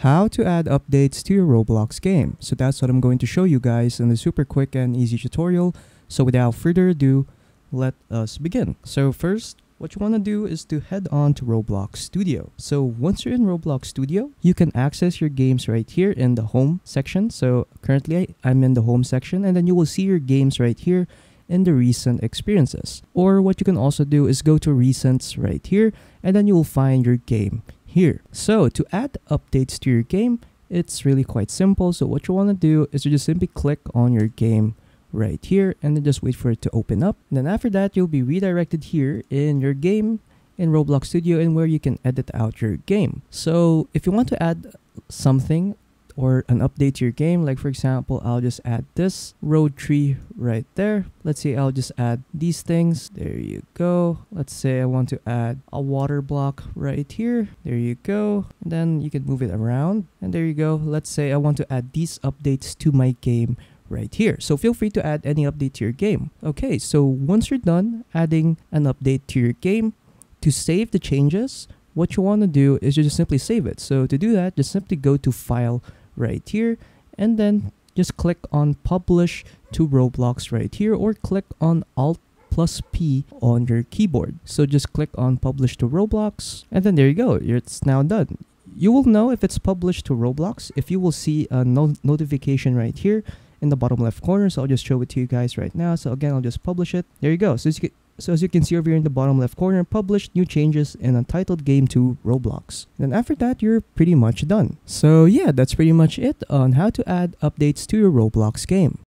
how to add updates to your Roblox game. So that's what I'm going to show you guys in the super quick and easy tutorial. So without further ado, let us begin. So first, what you want to do is to head on to Roblox Studio. So once you're in Roblox Studio, you can access your games right here in the home section. So currently I'm in the home section and then you will see your games right here in the recent experiences. Or what you can also do is go to recents right here and then you will find your game here. So to add updates to your game, it's really quite simple. So what you want to do is to just simply click on your game right here and then just wait for it to open up. And then after that, you'll be redirected here in your game in Roblox Studio and where you can edit out your game. So if you want to add something or an update to your game. Like for example, I'll just add this road tree right there. Let's say I'll just add these things. There you go. Let's say I want to add a water block right here. There you go. And then you can move it around. And there you go. Let's say I want to add these updates to my game right here. So feel free to add any update to your game. Okay, so once you're done adding an update to your game, to save the changes, what you want to do is you just simply save it. So to do that, just simply go to File, right here and then just click on publish to Roblox right here or click on alt plus P on your keyboard. So just click on publish to Roblox and then there you go. It's now done. You will know if it's published to Roblox if you will see a no notification right here in the bottom left corner. So I'll just show it to you guys right now. So again, I'll just publish it. There you go. So you, so as you can see over here in the bottom left corner, published new changes in Untitled Game to Roblox. Then after that, you're pretty much done. So yeah, that's pretty much it on how to add updates to your Roblox game.